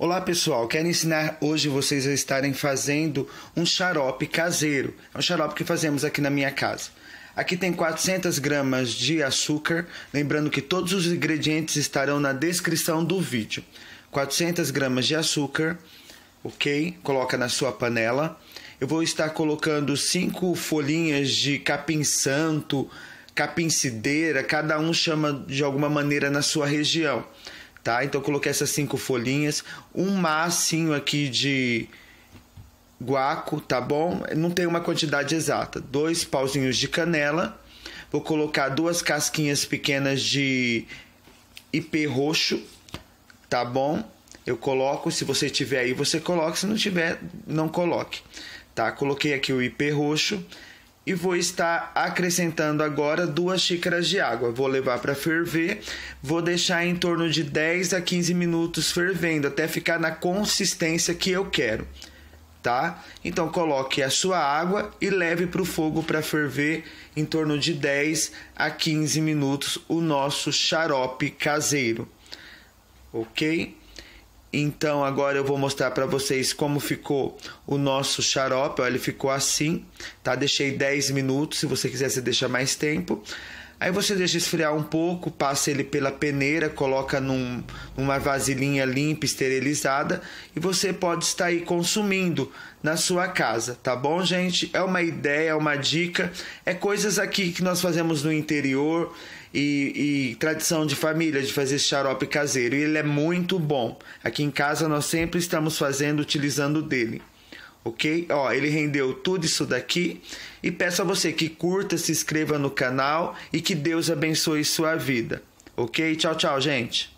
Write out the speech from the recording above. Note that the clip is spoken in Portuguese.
Olá pessoal, quero ensinar hoje vocês a estarem fazendo um xarope caseiro. É um xarope que fazemos aqui na minha casa. Aqui tem 400 gramas de açúcar, lembrando que todos os ingredientes estarão na descrição do vídeo. 400 gramas de açúcar, ok? Coloca na sua panela. Eu vou estar colocando cinco folhinhas de capim santo, capim cideira, cada um chama de alguma maneira na sua região tá? Então coloquei essas cinco folhinhas, um massinho aqui de guaco, tá bom? Não tem uma quantidade exata. Dois pauzinhos de canela. Vou colocar duas casquinhas pequenas de ipê roxo, tá bom? Eu coloco, se você tiver aí, você coloca, se não tiver, não coloque. Tá? Coloquei aqui o ipê roxo e vou estar acrescentando agora duas xícaras de água. Vou levar para ferver, vou deixar em torno de 10 a 15 minutos fervendo até ficar na consistência que eu quero, tá? Então coloque a sua água e leve para o fogo para ferver em torno de 10 a 15 minutos o nosso xarope caseiro. OK? Então agora eu vou mostrar para vocês como ficou o nosso xarope. Olha, ele ficou assim, tá? Deixei 10 minutos, se você quiser você deixa mais tempo. Aí você deixa esfriar um pouco, passa ele pela peneira, coloca num, numa vasilhinha limpa, esterilizada e você pode estar aí consumindo na sua casa, tá bom, gente? É uma ideia, é uma dica, é coisas aqui que nós fazemos no interior e, e tradição de família de fazer xarope caseiro e ele é muito bom. Aqui em casa nós sempre estamos fazendo, utilizando dele ok? Ó, ele rendeu tudo isso daqui e peço a você que curta, se inscreva no canal e que Deus abençoe sua vida, ok? Tchau, tchau, gente.